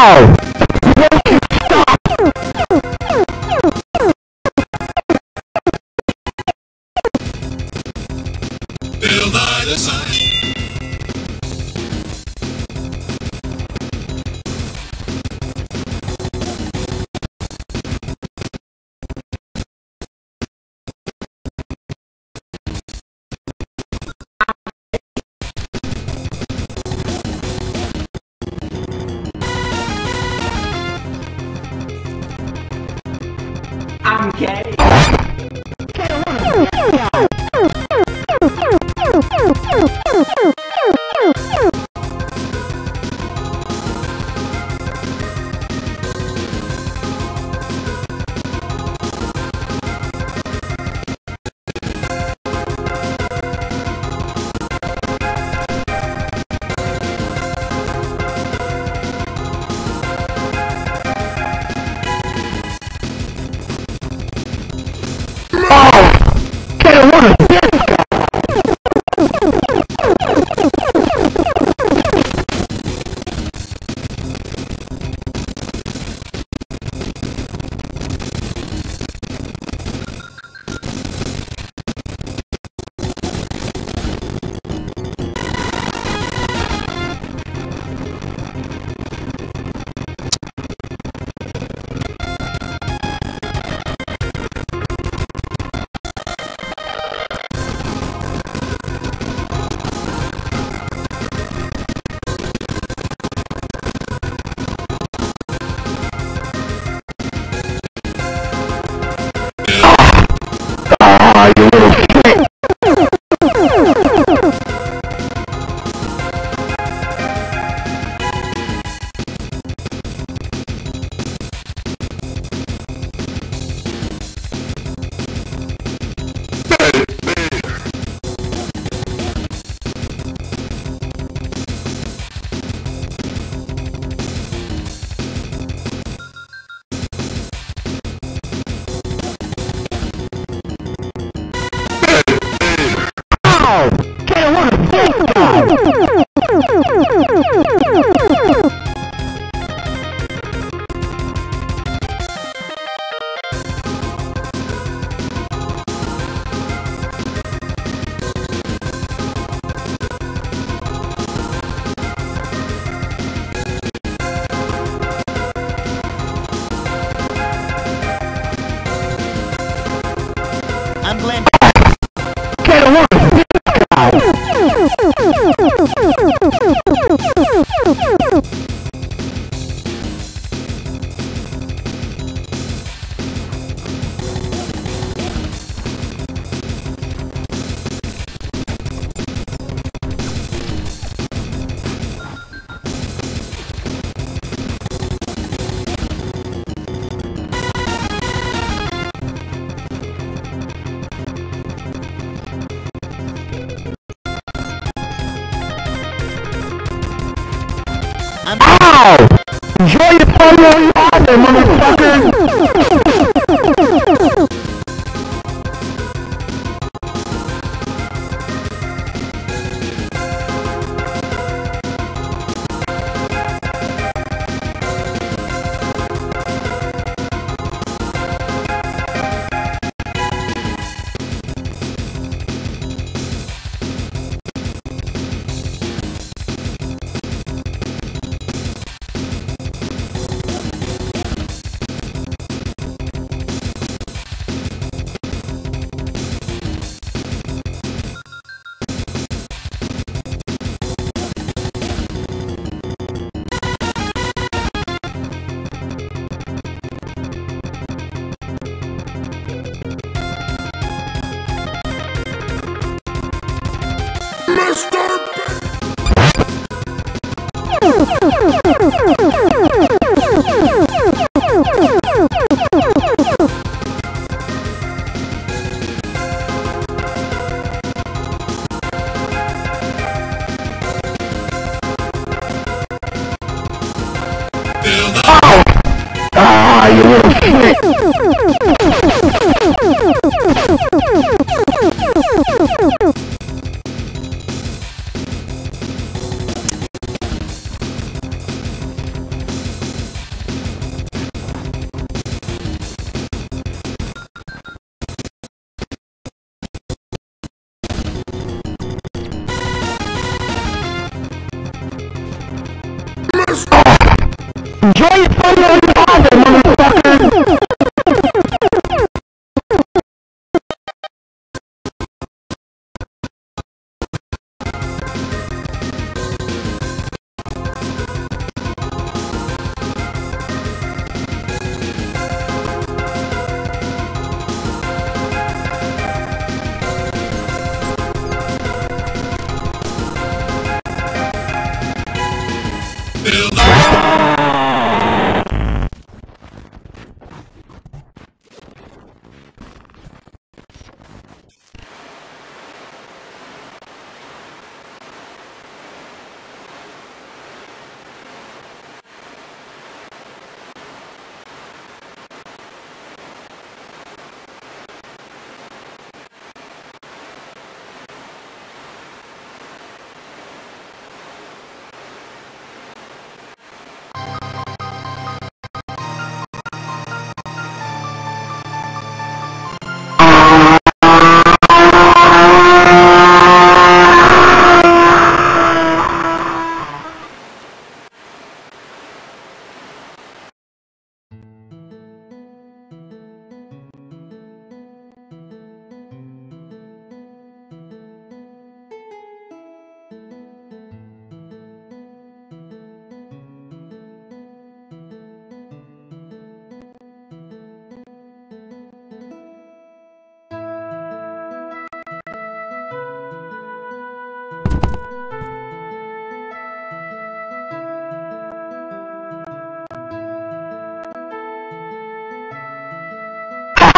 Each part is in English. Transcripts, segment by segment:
Wow! Gay. I'm Ow! Enjoy your party Ah, you little shit!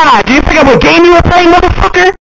Ah, did you pick up what game you were playing, motherfucker?